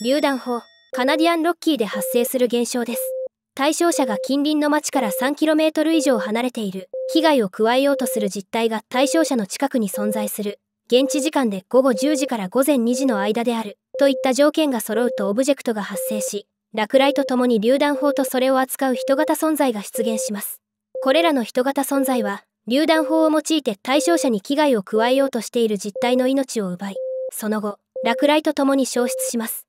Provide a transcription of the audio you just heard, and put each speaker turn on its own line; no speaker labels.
榴弾砲カナディアンロッキーで発生する現象です。対象者が近隣の町から 3km 以上離れている。被害を加えようとする実態が対象者の近くに存在する。現地時間で午後10時から午前2時の間である。といった条件が揃うとオブジェクトが発生し落雷とともに榴弾砲とそれを扱う人型存在が出現します。これらの人型存在は榴弾砲を用いて対象者に危害を加えようとしている実態の命を奪いその後落雷とともに消失します。